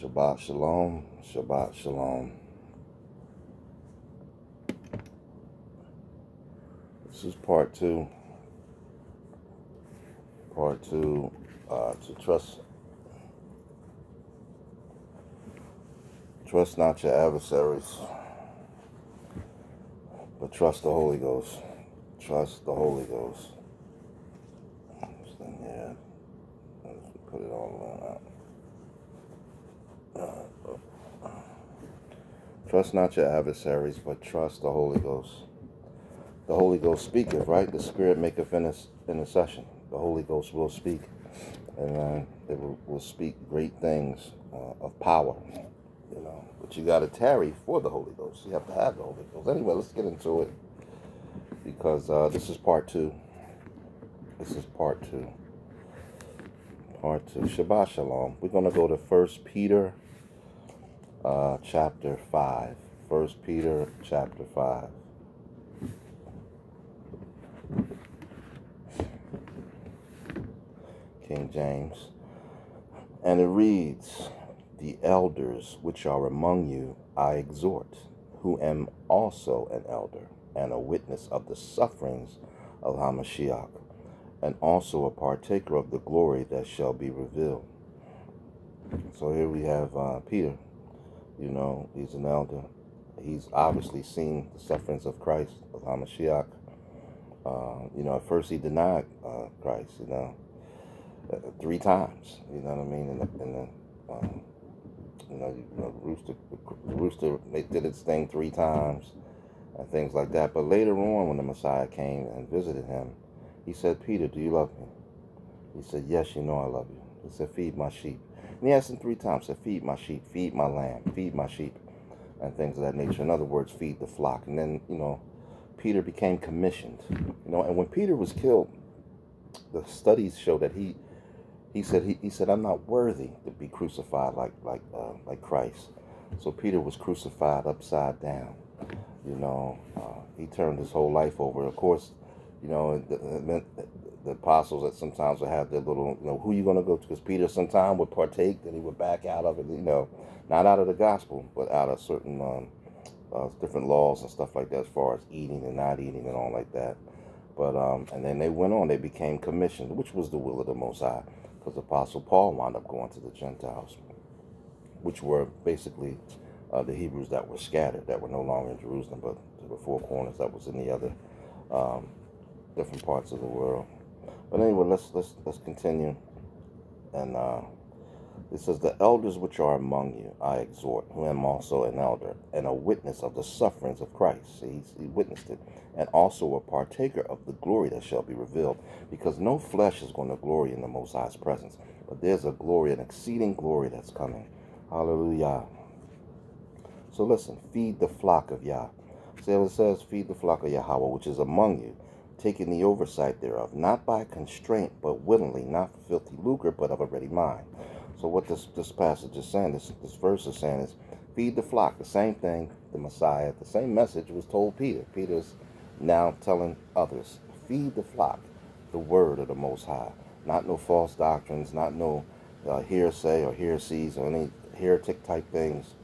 Shabbat Shalom, Shabbat Shalom. This is part two. Part two, uh, to trust, trust not your adversaries, but trust the Holy Ghost. Trust the Holy Ghost. Yeah, let's put it all out. Trust not your adversaries, but trust the Holy Ghost. The Holy Ghost speaketh, right? The Spirit maketh intercession. The Holy Ghost will speak, and uh, it will, will, speak great things uh, of power, you know. But you got to tarry for the Holy Ghost. You have to have the Holy Ghost. Anyway, let's get into it because uh, this is part two. This is part two. Part two. Shabbat Shalom. We're going to go to First Peter uh, chapter 5. First Peter chapter 5. King James. And it reads, The elders which are among you I exhort, who am also an elder and a witness of the sufferings of Hamashiach, and also a partaker of the glory that shall be revealed. So here we have uh, Peter you know, he's an elder. He's obviously seen the sufferings of Christ, of Hamashiach. Uh, you know, at first he denied uh, Christ, you know, uh, three times. You know what I mean? And the, the um, you know, you know, the rooster, rooster, did its thing three times and things like that. But later on, when the Messiah came and visited him, he said, Peter, do you love me? He said, yes, you know I love you. He said, feed my sheep. And he asked him three times, said, feed my sheep, feed my lamb, feed my sheep, and things of that nature. In other words, feed the flock. And then, you know, Peter became commissioned. You know, and when Peter was killed, the studies show that he he said he, he said I'm not worthy to be crucified like like uh, like Christ. So Peter was crucified upside down. You know, uh, he turned his whole life over. Of course, you know, the, apostles that sometimes would have their little, you know, who you going to go to? Because Peter sometimes would partake, then he would back out of it, you know, not out of the gospel, but out of certain um, uh, different laws and stuff like that, as far as eating and not eating and all like that. But um, and then they went on; they became commissioned, which was the will of the Most High, because Apostle Paul wound up going to the Gentiles, which were basically uh, the Hebrews that were scattered, that were no longer in Jerusalem, but to the four corners that was in the other um, different parts of the world. But anyway, let's let's let's continue. And uh, it says, "The elders which are among you, I exhort, who am also an elder and a witness of the sufferings of Christ." See, he witnessed it, and also a partaker of the glory that shall be revealed. Because no flesh is going to glory in the Most High's presence, but there's a glory, an exceeding glory that's coming. Hallelujah. So listen, feed the flock of Yah. See it says, feed the flock of Yahweh, which is among you taking the oversight thereof, not by constraint, but willingly, not for filthy lucre, but of a ready mind. So what this, this passage is saying, this, this verse is saying is, feed the flock. The same thing, the Messiah, the same message was told Peter. Peter's now telling others, feed the flock, the word of the Most High. Not no false doctrines, not no uh, hearsay or heresies or any heretic type things,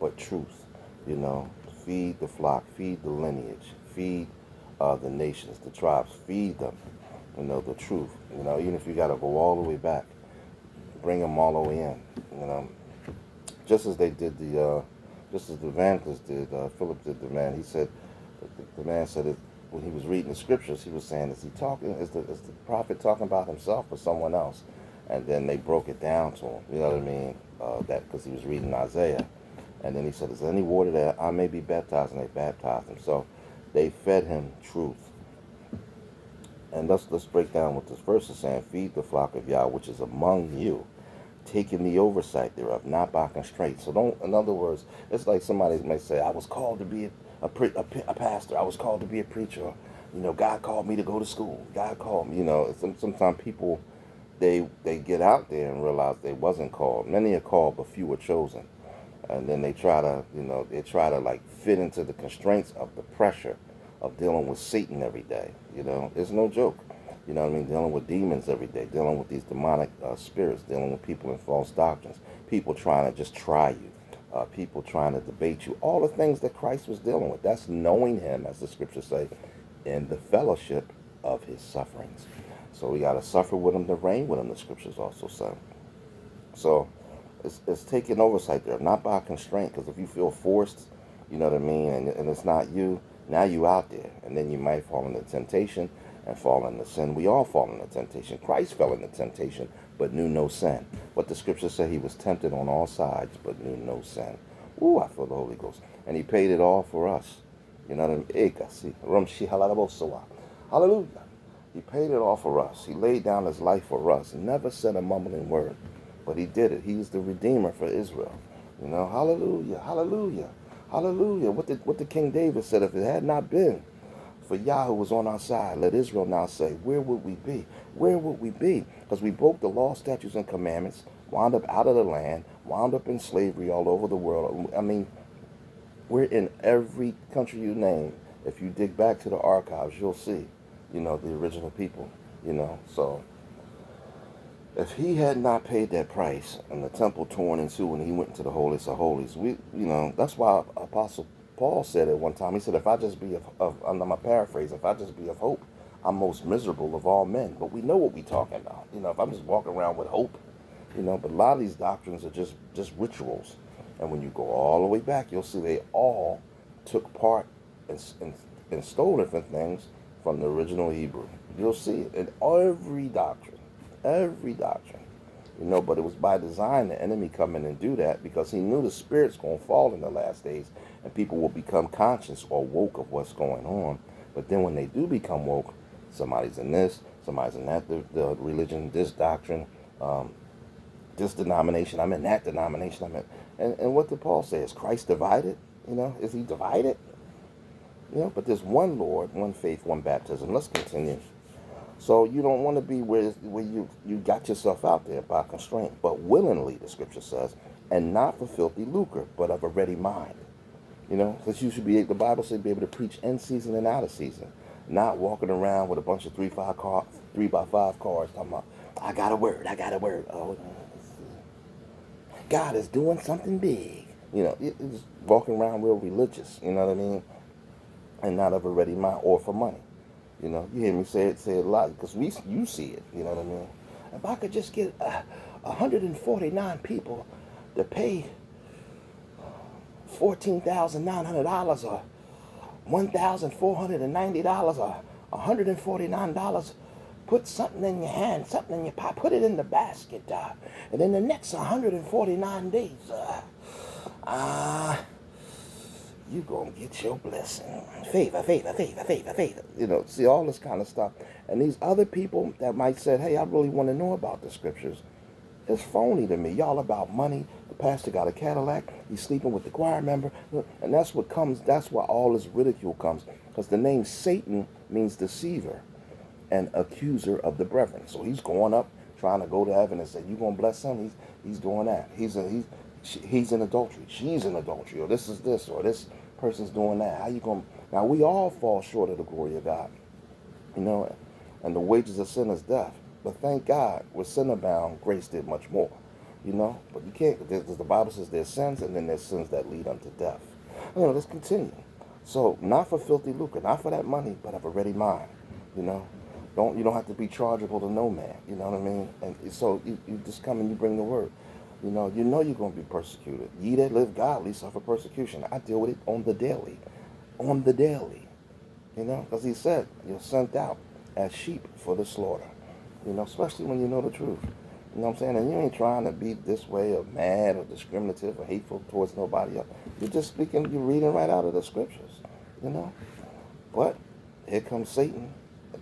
but truth. You know, feed the flock, feed the lineage, feed uh, the nations, the tribes, feed them, you know, the truth. You know, even if you got to go all the way back, bring them all the way in. You know, just as they did the, uh, just as the evangelists did, uh, Philip did the man. He said, the, the man said it when he was reading the scriptures, he was saying, is he talking, is the, is the prophet talking about himself or someone else? And then they broke it down to him. You know what I mean? Uh, that because he was reading Isaiah. And then he said, is there any water that I may be baptized? And they baptized him. So they fed him truth. And let's let's break down what this verse is saying. Feed the flock of Yah, which is among you, taking the oversight thereof, not by constraint. So don't. In other words, it's like somebody may say, "I was called to be a a, a, a pastor. I was called to be a preacher. You know, God called me to go to school. God called me. You know, some, sometimes people they they get out there and realize they wasn't called. Many are called, but few are chosen. And then they try to, you know, they try to like fit into the constraints of the pressure of dealing with Satan every day. You know, it's no joke. You know what I mean? Dealing with demons every day, dealing with these demonic uh, spirits, dealing with people in false doctrines, people trying to just try you, uh, people trying to debate you, all the things that Christ was dealing with. That's knowing him, as the scriptures say, in the fellowship of his sufferings. So we got to suffer with him to reign with him, the scriptures also say. So it's, it's taking oversight there, not by constraint, because if you feel forced, you know what I mean, and, and it's not you, now you out there, and then you might fall into temptation and fall into sin. We all fall into temptation. Christ fell into temptation, but knew no sin. What the scripture said, he was tempted on all sides, but knew no sin. Ooh, I feel the Holy Ghost. And he paid it all for us. You know what I mean? Hallelujah. He paid it all for us. He laid down his life for us. Never said a mumbling word. But he did it. He's the Redeemer for Israel. You know, hallelujah, hallelujah, hallelujah. What did, what did King David said, if it had not been for Yahweh was on our side, let Israel now say, where would we be? Where would we be? Because we broke the law, statutes, and commandments, wound up out of the land, wound up in slavery all over the world. I mean, we're in every country you name. If you dig back to the archives, you'll see, you know, the original people, you know. So if he had not paid that price and the temple torn in two when he went into the holiest of holies, we, you know, that's why Apostle Paul said at one time. He said, "If I just be of, of under my paraphrase, if I just be of hope, I'm most miserable of all men." But we know what we're talking about. You know, if I'm just walking around with hope, you know. But a lot of these doctrines are just just rituals, and when you go all the way back, you'll see they all took part and in, in stole different things from the original Hebrew. You'll see it in every doctrine, every doctrine. You know, but it was by design the enemy come in and do that because he knew the spirit's going to fall in the last days and people will become conscious or woke of what's going on. But then when they do become woke, somebody's in this, somebody's in that the, the religion, this doctrine, um, this denomination, I'm in that denomination, I'm in. And, and what did Paul say? Is Christ divided? You know, is he divided? You know, but there's one Lord, one faith, one baptism. Let's continue. So you don't want to be where, where you, you got yourself out there by constraint, but willingly, the scripture says, and not for filthy lucre, but of a ready mind. You know, because you should be, the Bible said, be able to preach in season and out of season. Not walking around with a bunch of three, five car, three by five cars talking about, I got a word, I got a word. Oh, God is doing something big. You know, it's walking around real religious, you know what I mean? And not of a ready mind or for money. You know, you hear me say it, say it a lot because we, you see it, you know what I mean? If I could just get uh, 149 people to pay $14,900 or $1,490 or $149. Put something in your hand, something in your pocket, put it in the basket. Uh, and in the next 149 days, uh, uh, you to get your blessing. Favor, favor, favor, favor, favor. You know, see all this kind of stuff. And these other people that might say, hey, I really want to know about the scriptures. It's phony to me. Y'all about money. The pastor got a Cadillac. He's sleeping with the choir member. And that's what comes, that's why all this ridicule comes. Because the name Satan means deceiver and accuser of the brethren. So he's going up trying to go to heaven and say, you to bless him? He's, he's doing that. He's, a, he's, he's in adultery. She's in adultery. Or this is this. Or this person's doing that. How you going to... Now, we all fall short of the glory of God. You know, and the wages of sin is death. But thank God, with sin abound, grace did much more. You know, but you can't. because The Bible says there's sins, and then there's sins that lead unto death. You know, let's continue. So, not for filthy lucre, not for that money, but of a ready mind. You know, don't you don't have to be chargeable to no man. You know what I mean? And so you, you just come and you bring the word. You know, you know you're going to be persecuted. Ye that live godly suffer persecution. I deal with it on the daily, on the daily. You know, because he said you're sent out as sheep for the slaughter. You know, especially when you know the truth. You know what I'm saying? And you ain't trying to be this way or mad or discriminative or hateful towards nobody else. You're just speaking, you're reading right out of the scriptures. You know? But here comes Satan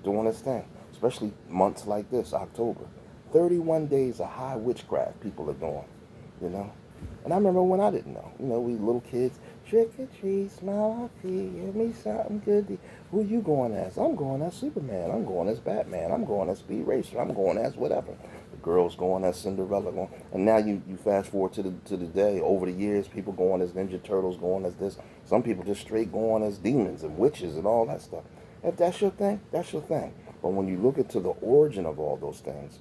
doing his thing. Especially months like this, October. 31 days of high witchcraft people are going, You know? And I remember when I didn't know. You know, we little kids, trick or treat, smile feet, give me something good. Who you going as? I'm going as Superman. I'm going as Batman. I'm going as Speed Racer. I'm going as whatever. The girls going as Cinderella. Going, and now you, you fast forward to the to the day. Over the years, people going as Ninja Turtles, going as this. Some people just straight going as demons and witches and all that stuff. If that's your thing, that's your thing. But when you look into the origin of all those things,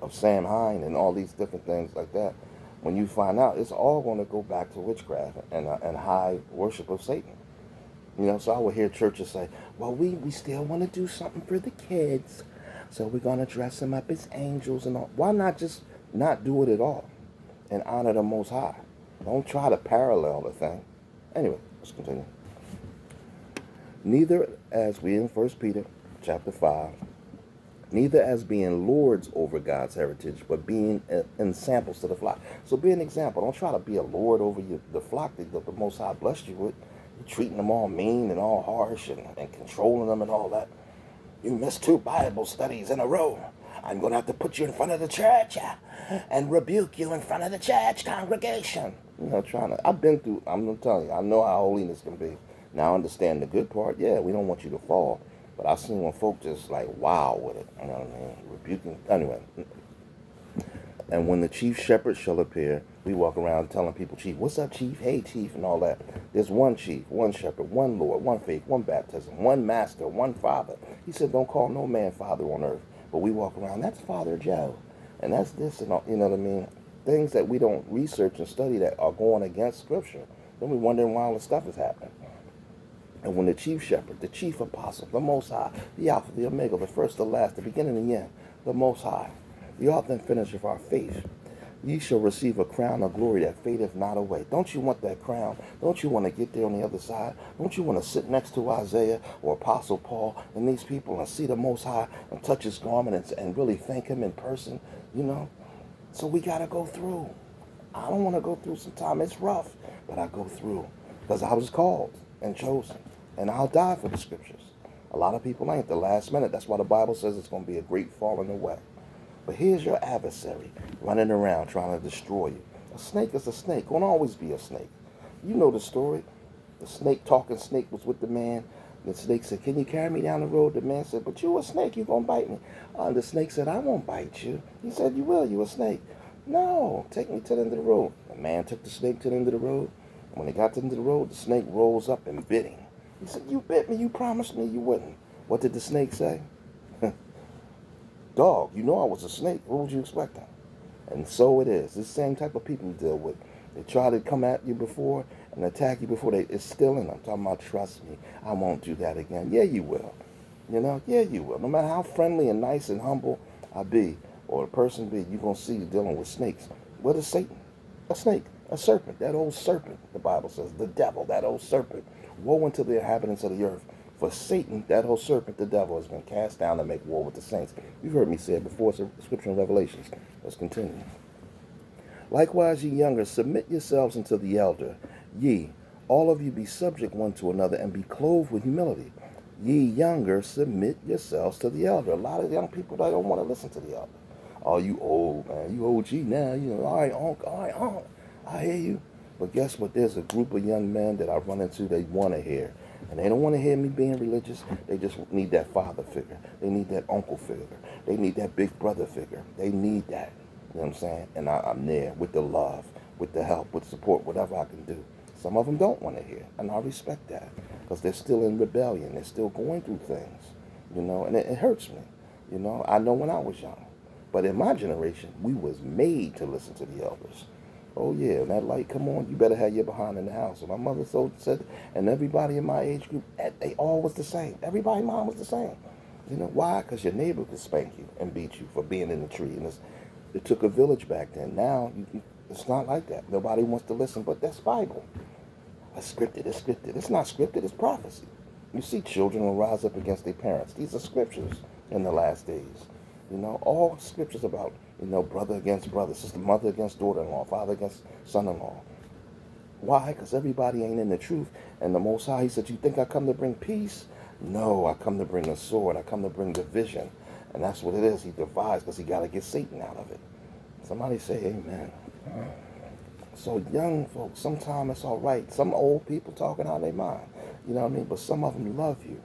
of Samhain and all these different things like that, when you find out, it's all going to go back to witchcraft and, uh, and high worship of Satan. You know, so I would hear churches say, well, we, we still want to do something for the kids. So we're going to dress them up as angels and all. Why not just not do it at all and honor the Most High? Don't try to parallel the thing. Anyway, let's continue. Neither as we in First Peter chapter 5, neither as being lords over God's heritage, but being ensamples to the flock. So be an example. Don't try to be a lord over you, the flock that the Most High blessed you with. You're treating them all mean and all harsh and, and controlling them and all that. You missed two Bible studies in a row. I'm going to have to put you in front of the church uh, and rebuke you in front of the church congregation. You know, trying to. I've been through. I'm going to tell you. I know how holiness can be. Now understand the good part. Yeah, we don't want you to fall. But I've seen when folk just like wow with it. You know what I mean? Rebuking. Anyway. And when the chief shepherd shall appear, we walk around telling people, Chief, what's up, Chief? Hey, Chief, and all that. There's one chief, one shepherd, one Lord, one faith, one baptism, one master, one father. He said, Don't call no man father on earth. But we walk around, that's Father Joe. And that's this and all, you know what I mean? Things that we don't research and study that are going against Scripture. Then we wondering why all this stuff is happening. And when the chief shepherd, the chief apostle, the Most High, the Alpha, the Omega, the first, the last, the beginning, and the end, the Most High, the author and finisher of our faith, ye shall receive a crown of glory that fadeth not away. Don't you want that crown? Don't you want to get there on the other side? Don't you want to sit next to Isaiah or Apostle Paul and these people and see the Most High and touch his garment and, and really thank him in person? You know? So we got to go through. I don't want to go through some time. It's rough, but I go through because I was called and chosen. And I'll die for the scriptures. A lot of people ain't. The last minute. That's why the Bible says it's going to be a great falling away. But here's your adversary running around trying to destroy you. A snake is a snake. Won't always be a snake. You know the story. The snake talking snake was with the man. The snake said, Can you carry me down the road? The man said, But you a snake, you gonna bite me. Uh, the snake said, I won't bite you. He said, You will, you a snake. No, take me to the end of the road. The man took the snake to the end of the road. When he got into the road, the snake rolls up and bit him. He said, You bit me, you promised me you wouldn't. What did the snake say? dog. You know I was a snake. What would you expect? And so it is. It's the same type of people you deal with. They try to come at you before and attack you before they it's still in them. Talking about trust me, I won't do that again. Yeah, you will. You know, yeah, you will. No matter how friendly and nice and humble I be, or the person be, you're gonna see you dealing with snakes. What is Satan? A snake, a serpent, that old serpent, the Bible says, the devil, that old serpent. Woe unto the inhabitants of the earth for Satan, that whole serpent, the devil, has been cast down to make war with the saints. You've heard me say it before, it's a scripture in Revelations. Let's continue. Likewise, ye younger, submit yourselves unto the elder. Ye, all of you be subject one to another, and be clothed with humility. Ye younger, submit yourselves to the elder. A lot of young people they don't want to listen to the elder. Oh, you old man, you OG now. You know, all right, all right, uncle. I hear you. But guess what? There's a group of young men that I run into. They want to hear. And they don't want to hear me being religious. They just need that father figure. They need that uncle figure. They need that big brother figure. They need that. You know what I'm saying? And I, am there with the love, with the help, with support, whatever I can do. Some of them don't want to hear, and I respect that because they're still in rebellion. They're still going through things, you know, and it, it hurts me. You know, I know when I was young, but in my generation, we was made to listen to the elders. Oh yeah, when that light come on, you better have your behind in the house. And my mother so said, and everybody in my age group, eh, they all was the same. Everybody mom was the same. You know why? Because your neighbor could spank you and beat you for being in the tree. And it took a village back then. Now you, it's not like that. Nobody wants to listen, but that's Bible. It's scripted. It's scripted. It's not scripted. It's prophecy. You see, children will rise up against their parents. These are scriptures in the last days. You know, all scriptures about you know, brother against brother, sister, mother against daughter-in-law, father against son-in-law. Why? Because everybody ain't in the truth. And the Most High, he said, you think I come to bring peace? No, I come to bring a sword. I come to bring division. And that's what it is. He divides because he got to get Satan out of it. Somebody say amen. So young folks, sometimes it's all right. Some old people talking out their mind. You know what I mean? But some of them love you.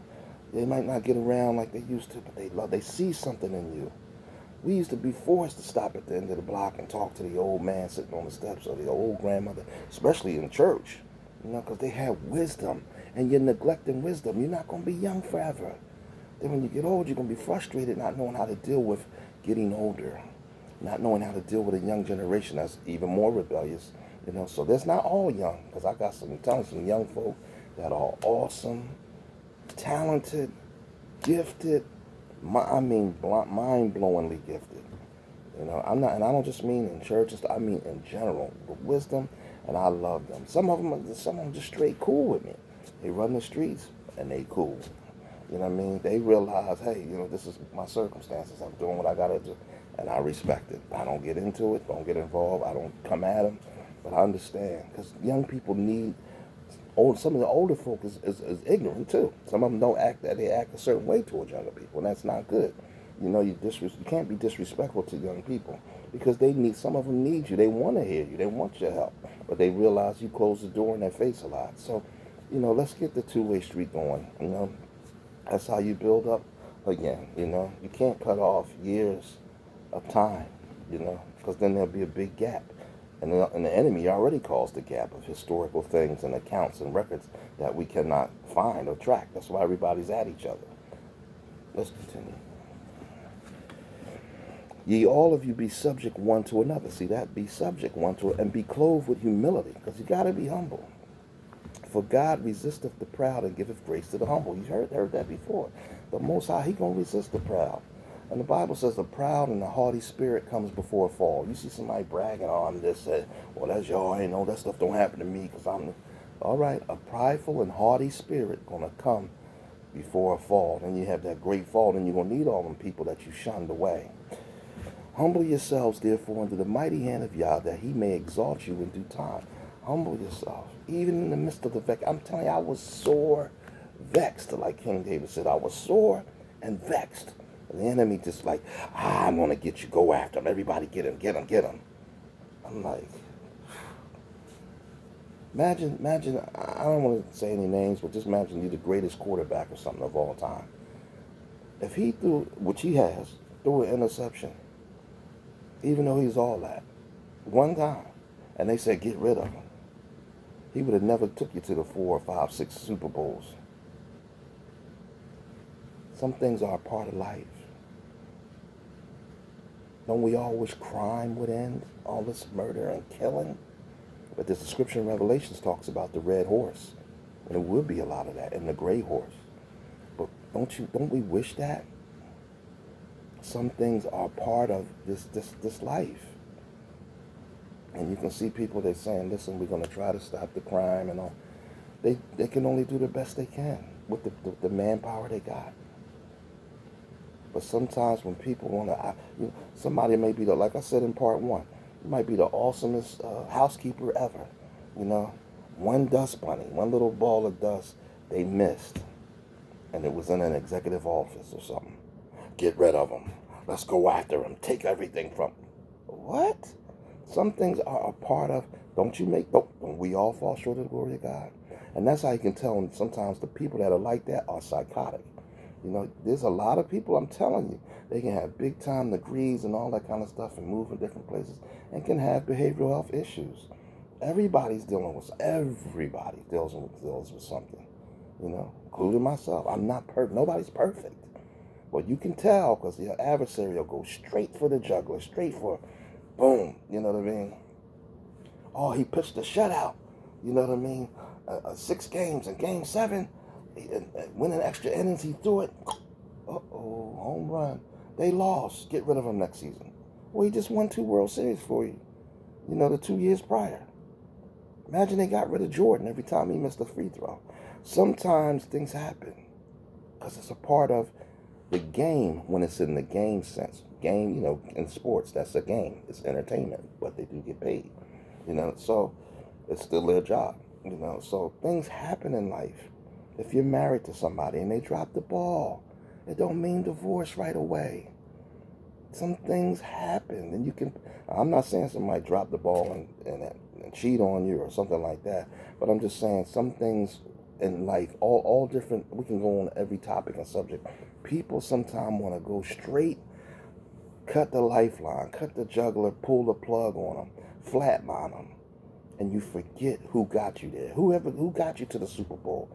They might not get around like they used to, but they love. They see something in you. We used to be forced to stop at the end of the block and talk to the old man sitting on the steps or the old grandmother, especially in church, you know, because they have wisdom. And you're neglecting wisdom. You're not going to be young forever. Then when you get old, you're going to be frustrated not knowing how to deal with getting older. not knowing how to deal with a young generation that's even more rebellious. You know, so that's not all young, because I got some telling some young folk that are awesome, talented, gifted. I mean, mind-blowingly gifted. You know, I'm not, and I don't just mean in churches. I mean in general, the wisdom, and I love them. Some of them, some of them just straight cool with me. They run the streets and they cool. You know what I mean? They realize, hey, you know, this is my circumstances. I'm doing what I gotta do, and I respect it. I don't get into it. Don't get involved. I don't come at them, but I understand because young people need. Old, some of the older folk is, is, is ignorant too. Some of them don't act that they act a certain way towards younger people, and that's not good. You know, you disres- you can't be disrespectful to young people because they need. Some of them need you. They want to hear you. They want your help, but they realize you close the door in their face a lot. So, you know, let's get the two-way street going. You know, that's how you build up again. You know, you can't cut off years of time. You know, because then there'll be a big gap. And the, and the enemy already caused the gap of historical things and accounts and records that we cannot find or track. That's why everybody's at each other. Let's continue. Ye all of you be subject one to another. See that? Be subject one to and be clothed with humility, because you got to be humble. For God resisteth the proud and giveth grace to the humble. You heard, heard that before. The Most High, He gonna resist the proud. And the Bible says the proud and the haughty spirit comes before a fall. You see somebody bragging oh, on this, say, well, that's y'all. I know that stuff don't happen to me because I'm. All right, a prideful and haughty spirit gonna come before a fall. And you have that great fall, and you're gonna need all them people that you shunned away. Humble yourselves, therefore, under the mighty hand of Yah, that he may exalt you in due time. Humble yourself, even in the midst of the vex. I'm telling you, I was sore vexed, like King David said. I was sore and vexed. The enemy just like, ah, I'm going to get you, go after him. Everybody get him, get him, get him. I'm like, imagine, imagine, I don't want to say any names, but just imagine you're the greatest quarterback or something of all time. If he threw, which he has, threw an interception, even though he's all that, one time, and they said get rid of him, he would have never took you to the four or five, six Super Bowls. Some things are a part of life. Don't we all wish crime would end? All this murder and killing? But the scripture in Revelations talks about the red horse. And there would be a lot of that, and the gray horse. But don't you don't we wish that? Some things are part of this this this life. And you can see people they're saying, listen, we're gonna try to stop the crime and all. They they can only do the best they can with the, the, the manpower they got. But sometimes when people want to, you know, somebody may be the, like I said in part one, you might be the awesomest uh, housekeeper ever. You know, one dust bunny, one little ball of dust, they missed. And it was in an executive office or something. Get rid of them. Let's go after them. Take everything from them. What? Some things are a part of, don't you make, don't, we all fall short of the glory of God. And that's how you can tell And sometimes the people that are like that are psychotic. You know, there's a lot of people, I'm telling you, they can have big time degrees and all that kind of stuff and move in different places and can have behavioral health issues. Everybody's dealing with, everybody deals with, deals with something, you know, including myself. I'm not perfect. Nobody's perfect. But you can tell because your adversary will go straight for the juggler, straight for, boom, you know what I mean? Oh, he pitched a shutout, you know what I mean? Uh, uh, six games and game seven, winning extra innings, he threw it. Uh-oh, home run. They lost. Get rid of him next season. Well, he just won two World Series for you. You know, the two years prior. Imagine they got rid of Jordan every time he missed a free throw. Sometimes things happen because it's a part of the game when it's in the game sense. Game, you know, in sports, that's a game. It's entertainment, but they do get paid. You know, so it's still their job. You know, so things happen in life. If you're married to somebody and they drop the ball, it don't mean divorce right away. Some things happen, and you can. I'm not saying somebody drop the ball and, and, and cheat on you or something like that, but I'm just saying some things in life, all all different. We can go on every topic and subject. People sometimes want to go straight, cut the lifeline, cut the juggler, pull the plug on them, flatline them, and you forget who got you there. Whoever who got you to the Super Bowl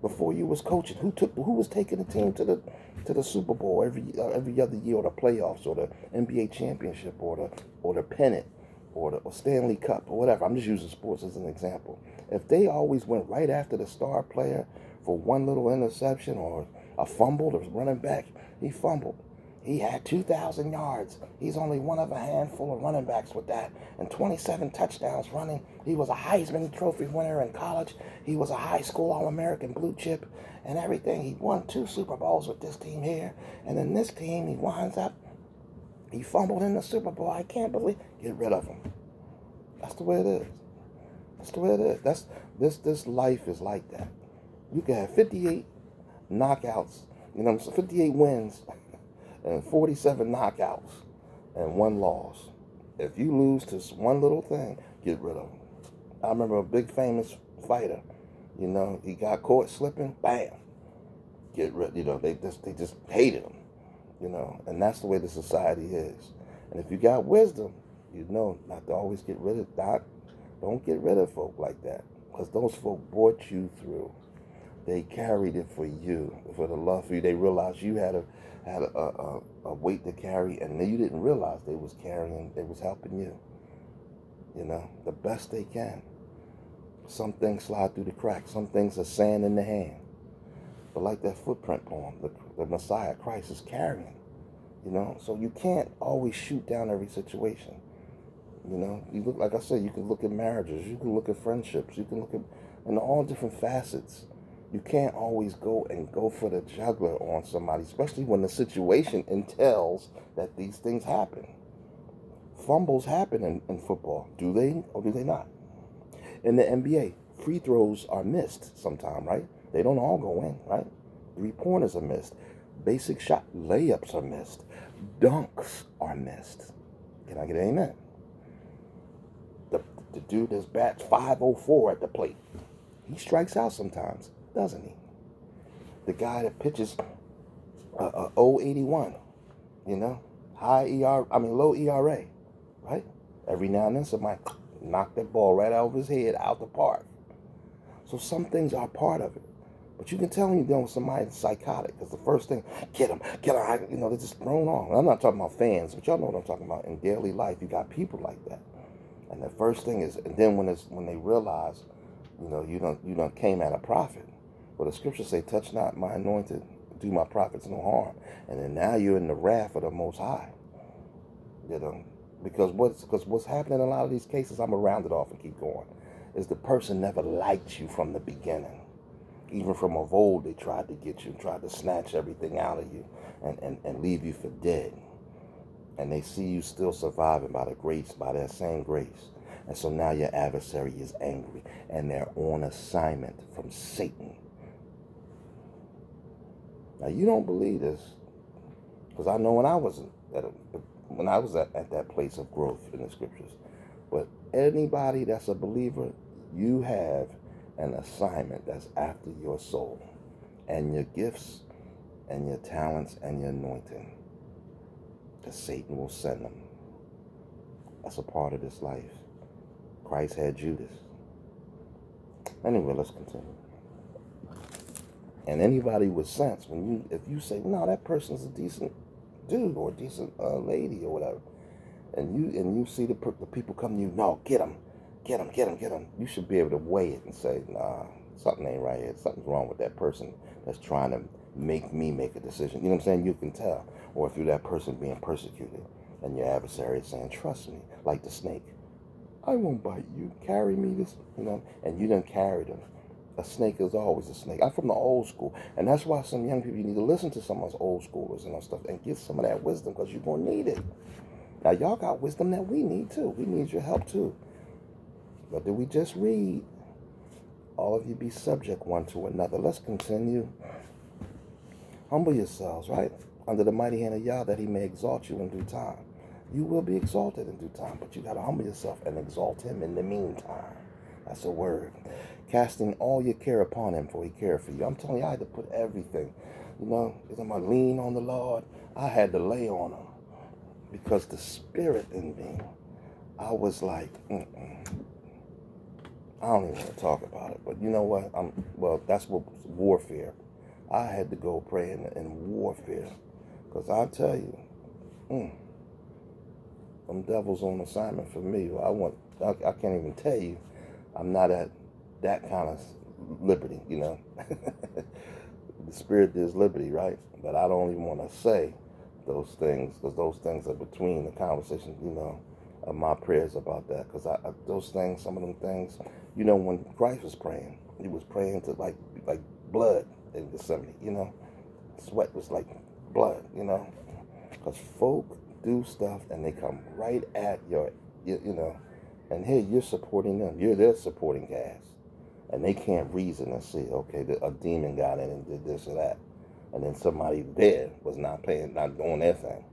before you was coaching? Who took who was taking the team to the to the Super Bowl every uh, every other year, or the playoffs, or the NBA championship, or the or the pennant, or the or Stanley Cup, or whatever. I'm just using sports as an example. If they always went right after the star player for one little interception or a fumble, the running back he fumbled. He had 2,000 yards. He's only one of a handful of running backs with that, and 27 touchdowns running. He was a Heisman Trophy winner in college. He was a high school All American blue chip and everything. He won two Super Bowls with this team here, and then this team, he winds up. He fumbled in the Super Bowl. I can't believe. Get rid of him. That's the way it is. That's the way it is. That's this. This life is like that. You can have 58 knockouts. You know, 58 wins and 47 knockouts and one loss. If you lose to one little thing, get rid of him. I remember a big famous fighter. You know, he got caught slipping, bam, get rid. You know, they just they just hated him. You know, and that's the way the society is. And if you got wisdom, you know not to always get rid of that. Don't get rid of folk like that, because those folk brought you through. They carried it for you, for the love for you. They realized you had a had a, a, a weight to carry, and you didn't realize they was carrying, they was helping you. You know, the best they can. Some things slide through the cracks. Some things are sand in the hand. But like that footprint poem, the, the Messiah, Christ is carrying. You know, so you can't always shoot down every situation. You know, you look like I said, you can look at marriages, you can look at friendships, you can look at in all different facets you can't always go and go for the juggler on somebody, especially when the situation entails that these things happen. Fumbles happen in, in football, do they or do they not? In the NBA, free throws are missed sometime, right? They don't all go in, right? Three pointers are missed. Basic shot layups are missed. Dunks are missed. Can I get an amen? The, the dude that bats 504 at the plate, he strikes out sometimes doesn't he? The guy that pitches a, a 081, you know, high ER, I mean low ERA, right? Every now and then somebody knock that ball right out of his head out the park. So some things are part of it. But you can tell when you're dealing with somebody that's psychotic, because the first thing, get them, get them, you know, they're just thrown on. I'm not talking about fans, but y'all know what I'm talking about. In daily life, you got people like that. And the first thing is, and then when it's when they realize, you know, you don't you don't came at a prophet, but the scriptures say, touch not my anointed, do my prophets no harm. And then now you're in the wrath of the Most High. You know, because what's, because what's happening in a lot of these cases, I'm going to round it off and keep going, is the person never liked you from the beginning. Even from of old, they tried to get you, tried to snatch everything out of you and, and, and leave you for dead. And they see you still surviving by the grace, by that same grace. And so now your adversary is angry and they're on assignment from Satan now you don't believe this, because I know when I was at a, when I was at, at that place of growth in the scriptures. But anybody that's a believer, you have an assignment that's after your soul, and your gifts, and your talents, and your anointing. Because Satan will send them. That's a part of this life. Christ had Judas. Anyway, let's continue. And anybody with sense, when you if you say, no, that person's a decent dude or a decent uh, lady or whatever, and you and you see the, the people come to you, no, get them, get them, get them, get them. You should be able to weigh it and say, nah, something ain't right here. Something's wrong with that person that's trying to make me make a decision. You know what I'm saying? You can tell. Or if you're that person being persecuted and your adversary is saying, trust me, like the snake. I won't bite you. Carry me this, you know, and you done carried them a snake is always a snake. I'm from the old school, and that's why some young people you need to listen to some of us old schoolers and stuff and get some of that wisdom because you're gonna need it. Now y'all got wisdom that we need too. We need your help too. But did we just read? All of you be subject one to another. Let's continue. Humble yourselves, right? Under the mighty hand of Yah that he may exalt you in due time. You will be exalted in due time, but you got to humble yourself and exalt him in the meantime. That's a word casting all your care upon him, for he cared for you. I'm telling you, I had to put everything. You know, is I'm going lean on the Lord. I had to lay on him because the spirit in me, I was like, Mm-mm. I don't even want to talk about it. But you know what? I'm well. That's what warfare. I had to go pray in, in warfare, because I tell you, mm, them devils on assignment for me. I want. I, I can't even tell you. I'm not at that kind of liberty. You know, the spirit is liberty, right? But I don't even want to say those things because those things are between the conversation. You know of my prayers about that because I, I, those things, some of them things, you know, when Christ was praying, he was praying to like like blood in Gethsemane, you know, sweat was like blood, you know, because folk do stuff and they come right at your, you, you know, and here you're supporting them, you're their supporting cast, and they can't reason and see, okay, a demon got in and did this or that, and then somebody there was not paying, not doing their thing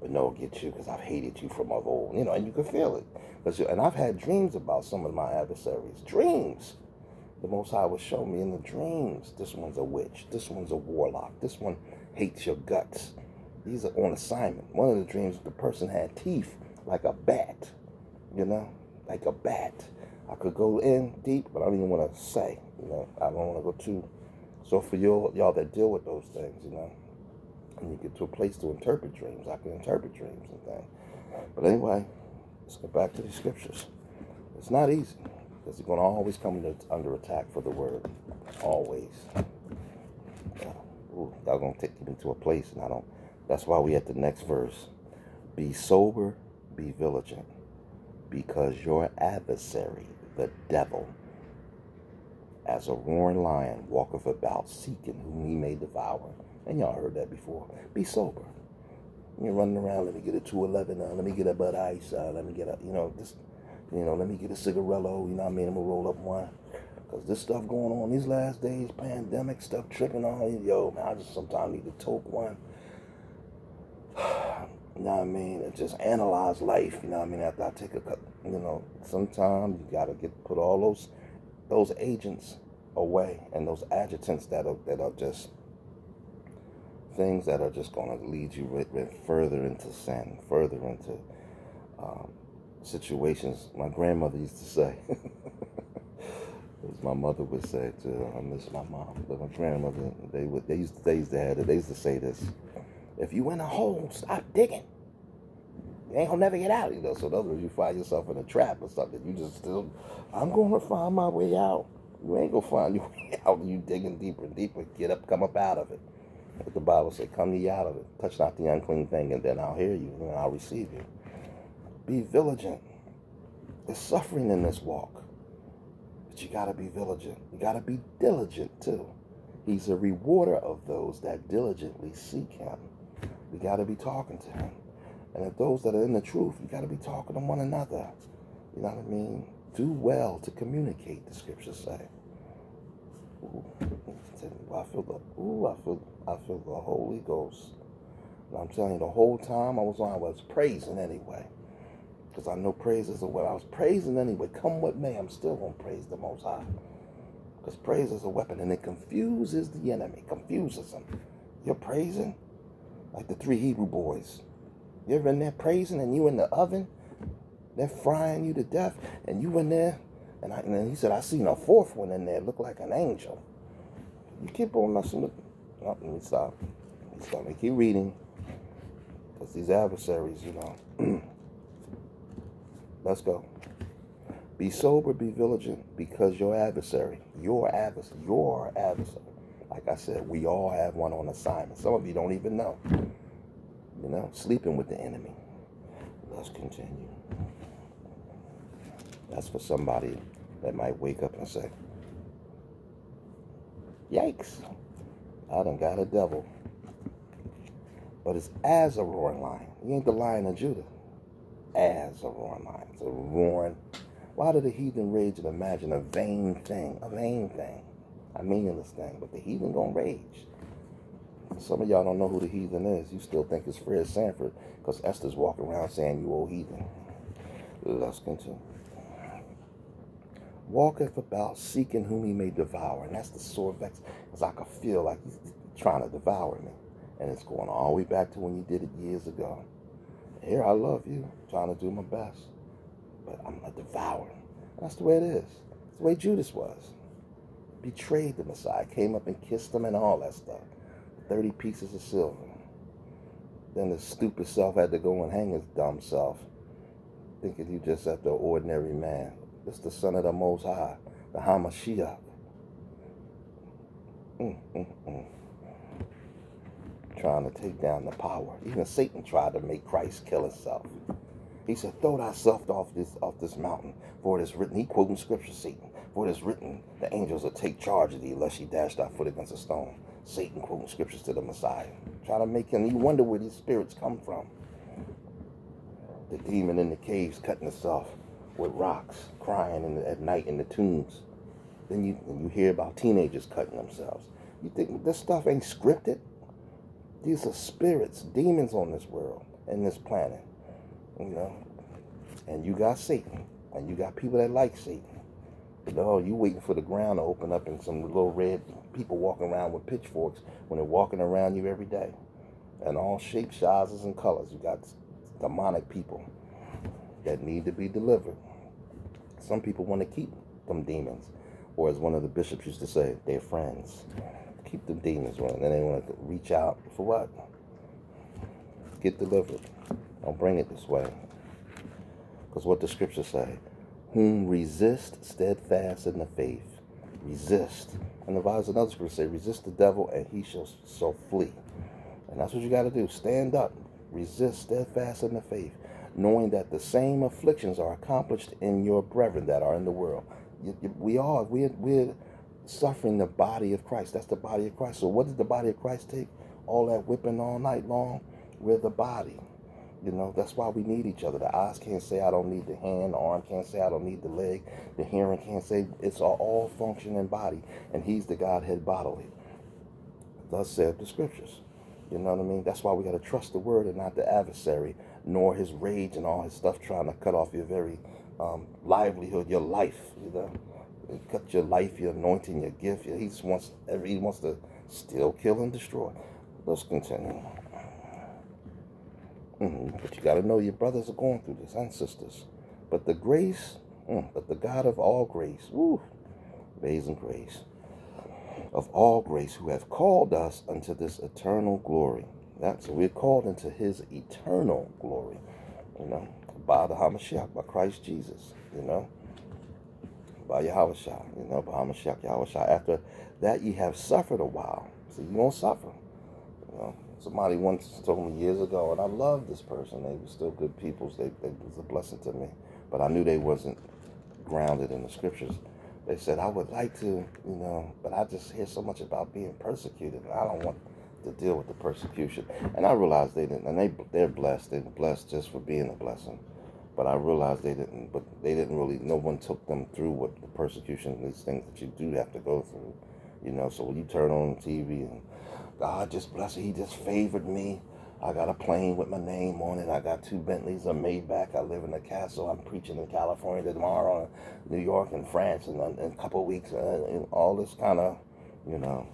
but no, get you because I've hated you from of old. You know, and you can feel it. And I've had dreams about some of my adversaries. Dreams. The Most High would show me in the dreams. This one's a witch. This one's a warlock. This one hates your guts. These are on assignment. One of the dreams, the person had teeth like a bat. You know, like a bat. I could go in deep, but I don't even want to say. You know, I don't want to go too. So for you y'all that deal with those things, you know, and you get to a place to interpret dreams. I can interpret dreams and things. But anyway, let's get back to the scriptures. It's not easy because you're going to always come under attack for the word. Always. Ooh, y'all going to take me to a place, and I don't. That's why we at the next verse. Be sober, be vigilant, because your adversary, the devil, as a roaring lion, walketh about seeking whom he may devour. And y'all heard that before. Be sober. You're running around, let me get a 211, uh, let me get a Bud Ice, uh, let me get a, you know, this, you know, let me get a cigarello, you know what I mean? I'm going to roll up one. Because this stuff going on these last days, pandemic stuff tripping on, yo, man, I just sometimes need to toke one. you know what I mean? Just analyze life, you know what I mean? After I take a, you know, sometimes you got to get, put all those, those agents away and those adjutants that are, that are just things that are just going to lead you further into sin, further into um, situations. My grandmother used to say, as my mother would say too, I miss my mom, but my grandmother, they would, they used to, they used to have it, they used to say this, if you in a hole, stop digging. You ain't gonna never get out, you know. So other words, you find yourself in a trap or something. You just still, I'm gonna find my way out. You ain't gonna find your way out. You digging deeper and deeper. Get up, come up out of it. But the Bible says, Come ye out of it, touch not the unclean thing, and then I'll hear you, and I'll receive you. Be vigilant. There's suffering in this walk. But you gotta be vigilant. You gotta be diligent too. He's a rewarder of those that diligently seek him. We gotta be talking to him. And those that are in the truth, you gotta be talking to one another. You know what I mean? Do well to communicate, the scriptures say. Ooh, I feel the ooh, I feel I feel the Holy Ghost. And I'm telling you, the whole time I was on, I was praising anyway. Because I know praise is a weapon. I was praising anyway. Come what may, I'm still going to praise the Most High. Because praise is a weapon and it confuses the enemy, confuses them. You're praising like the three Hebrew boys. You ever in there praising and you in the oven? They're frying you to death and you in there. And, I, and he said, I seen a fourth one in there, look like an angel. You keep on messing Oh, let me stop. Let stop. Let keep reading. Because these adversaries, you know. Let's go. Be sober, be vigilant, because your adversary, your adversary, your adversary, like I said, we all have one on assignment. Some of you don't even know. You know, sleeping with the enemy. Let's continue. That's for somebody that might wake up and say, Yikes. I done got a devil. But it's as a roaring lion. He ain't the lion of Judah. As a roaring lion. It's a roaring. Why do the heathen rage and imagine a vain thing? A vain thing. A meaningless thing. But the heathen gonna rage. Some of y'all don't know who the heathen is. You still think it's Fred Sanford because Esther's walking around saying you old heathen. Let's continue walketh about seeking whom he may devour. And that's the sore vex, because I could feel like he's trying to devour me. And it's going all the way back to when you did it years ago. Here, I love you, trying to do my best. But I'm a devourer. That's the way it is. it is. the way Judas was. Betrayed the Messiah, came up and kissed him and all that stuff. 30 pieces of silver. Then the stupid self had to go and hang his dumb self, thinking you just after ordinary man. It's the son of the Most High, the Hamashiach. Mm, mm, mm. Trying to take down the power. Even Satan tried to make Christ kill himself. He said, Throw thyself off this off this mountain, for it is written, he quoting scripture, Satan, for it is written, the angels will take charge of thee, lest ye dash thy foot against a stone. Satan quoting scriptures to the Messiah. Trying to make him, you wonder where these spirits come from. The demon in the caves cutting himself with rocks, crying the, at night in the tombs. Then you, you hear about teenagers cutting themselves. You think this stuff ain't scripted? These are spirits, demons on this world and this planet. You know? And you got Satan. And you got people that like Satan. No, you waiting for the ground to open up and some little red people walking around with pitchforks when they're walking around you every day. And all shapes, sizes, and colors. You got demonic people that need to be delivered. Some people want to keep them demons. Or as one of the bishops used to say, they're friends. Keep the demons running. Then they want to reach out for what? Get delivered. Don't bring it this way. Because what the scriptures say, whom resist steadfast in the faith. Resist. And the Bible another scripture say, resist the devil and he shall so flee. And that's what you got to do. Stand up. Resist steadfast in the faith, knowing that the same afflictions are accomplished in your brethren that are in the world. We are. We're, we're suffering the body of Christ. That's the body of Christ. So what does the body of Christ take? All that whipping all night long? We're the body. You know, that's why we need each other. The eyes can't say I don't need the hand, the arm can't say I don't need the leg, the hearing can't say it's all, functioning body, and he's the Godhead bodily. Thus said the scriptures. You know what I mean? That's why we got to trust the word and not the adversary, nor his rage and all his stuff trying to cut off your very um, livelihood, your life. You know, cut your life, your anointing, your gift. He just wants every, he wants to steal, kill, and destroy. Let's continue. Mm-hmm. But you got to know your brothers are going through this and sisters. But the grace, mm, but the God of all grace, woo, amazing grace, of all grace, who have called us unto this eternal glory. That, so we're called into his eternal glory, you know, by the Hamashiach, by Christ Jesus, you know, by Yahweh you know, by Hamashiach, Yahweh Shah. After that, ye have suffered a while. So you're going to suffer, you know. Somebody once told me years ago, and I love this person. They were still good people. They, they was a blessing to me, but I knew they wasn't grounded in the scriptures. They said, I would like to, you know, but I just hear so much about being persecuted, and I don't want to deal with the persecution. And I realized they didn't, and they they're blessed. They're blessed just for being a blessing. But I realized they didn't. But they didn't really. No one took them through what the persecution, these things that you do have to go through. You know, so when you turn on TV and God just blessed me. He just favored me. I got a plane with my name on it. I got two Bentleys, a Maybach. I live in a castle. I'm preaching in California tomorrow, New York, and France in, in a couple weeks. Uh, and all this kind of, you know,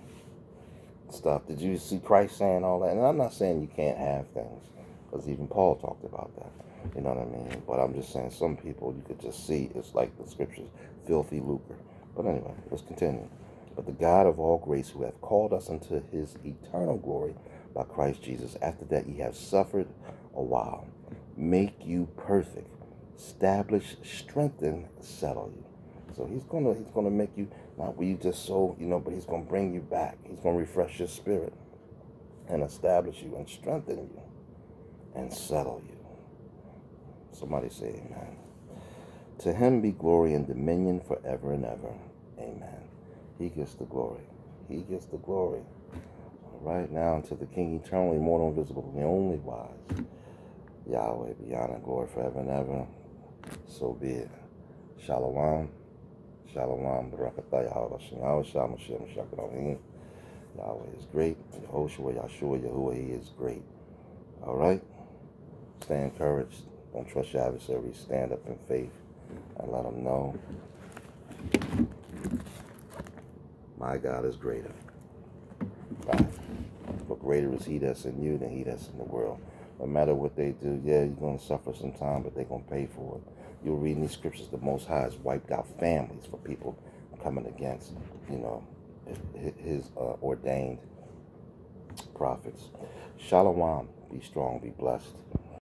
stuff. Did you see Christ saying all that? And I'm not saying you can't have things, because even Paul talked about that. You know what I mean? But I'm just saying some people you could just see it's like the scriptures, filthy lucre. But anyway, let's continue but the God of all grace, who hath called us unto his eternal glory by Christ Jesus, after that ye have suffered a while, make you perfect, establish, strengthen, settle you. So he's gonna he's gonna make you not where you just so you know, but he's gonna bring you back. He's gonna refresh your spirit and establish you and strengthen you and settle you. Somebody say amen. To him be glory and dominion forever and ever. Amen. He gets the glory. He gets the glory. Right now unto the King eternally, immortal, invisible, the only wise. Yahweh be honor glory forever and ever. So be it. Shalom. Shalom. Baruch atah Yahweh Yahweh Shalom Shalom Yahweh is great. Yehoshua, Yahshua, Yahuwah, He is great. All right? Stay encouraged. Don't trust your adversaries. Stand up in faith and let them know my God is greater. Right? For greater is he that's in you than he that's in the world. no matter what they do, yeah, you're going to suffer some time, but they're going to pay for it. You'll read in these scriptures, the Most High has wiped out families for people coming against, you know, his uh, ordained prophets. Shalom. Be strong. Be blessed.